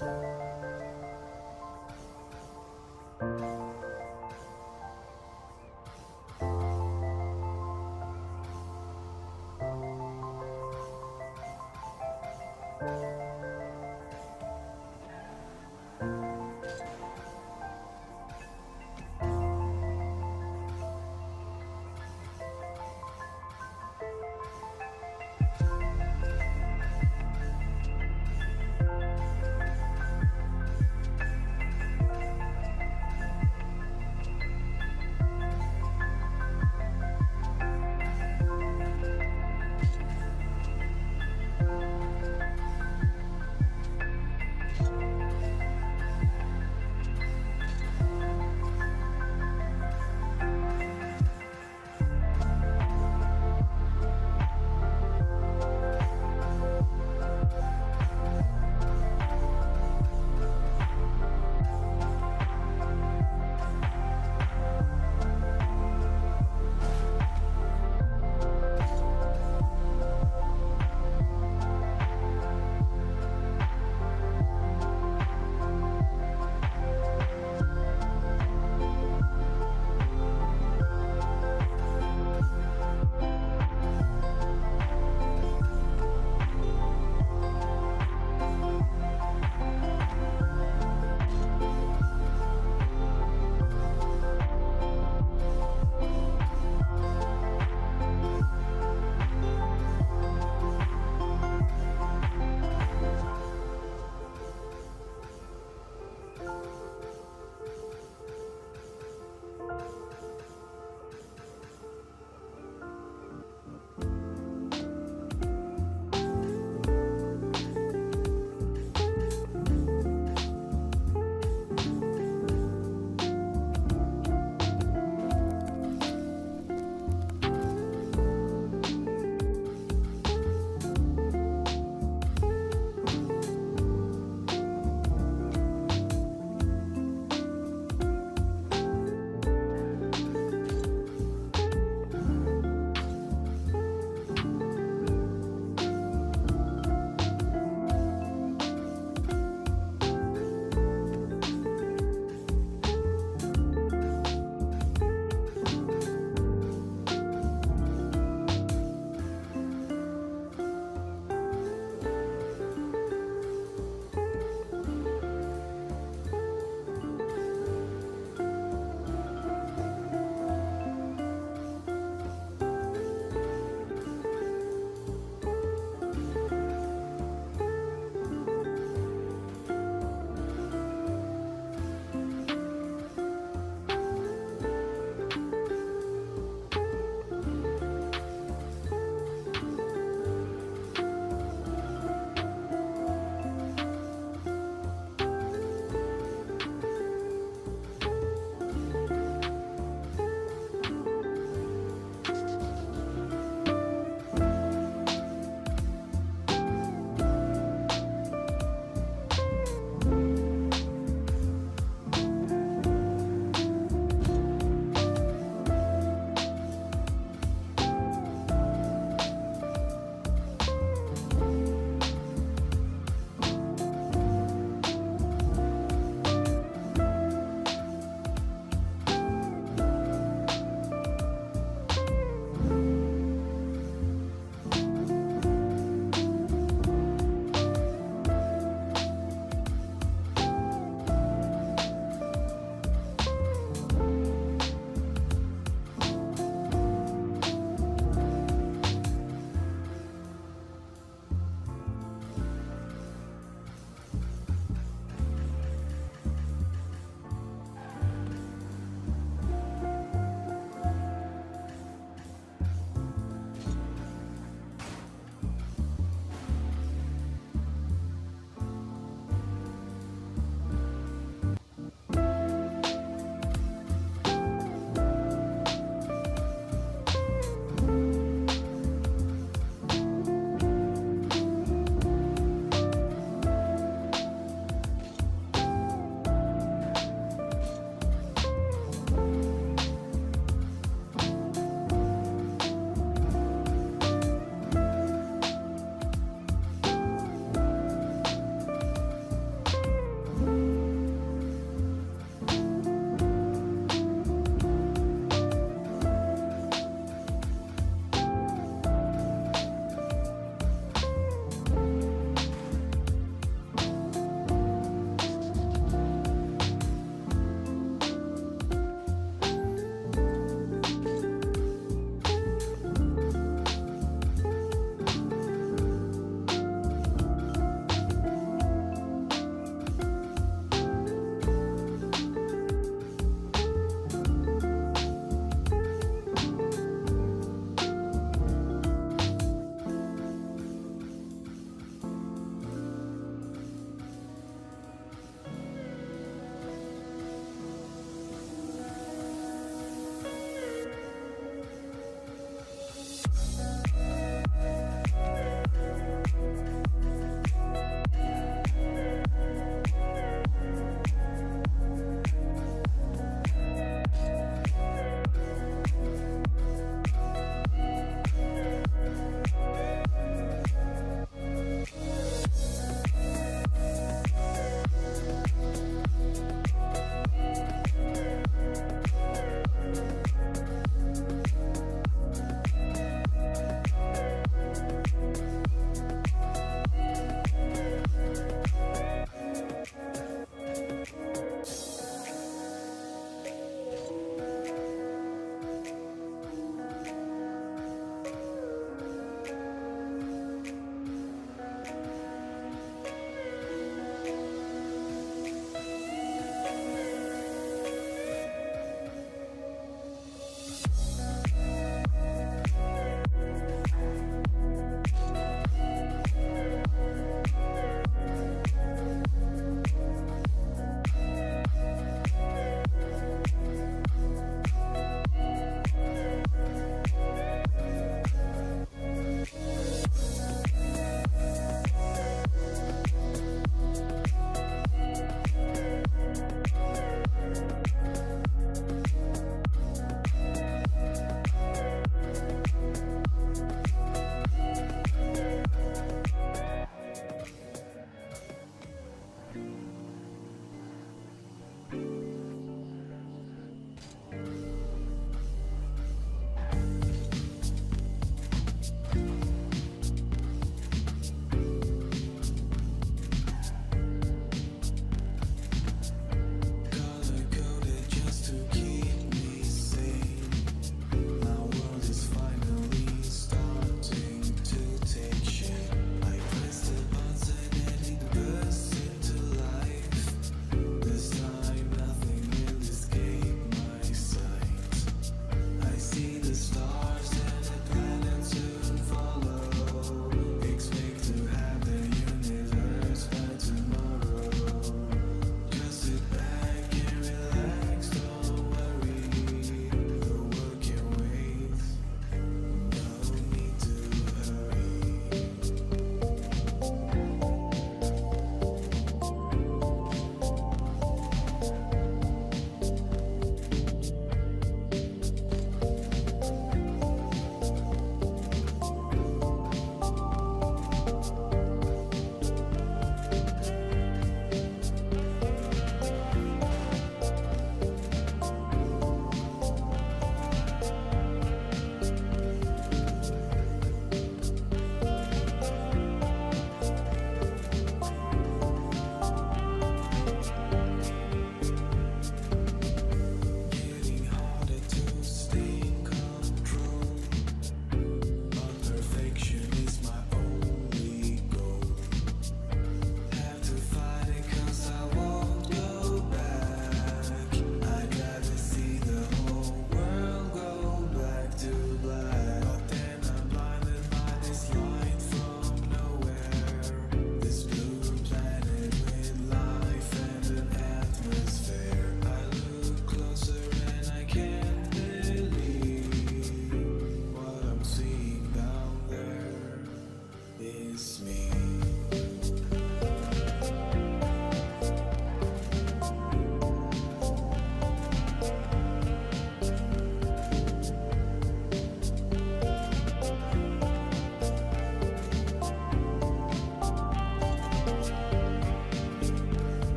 Bye.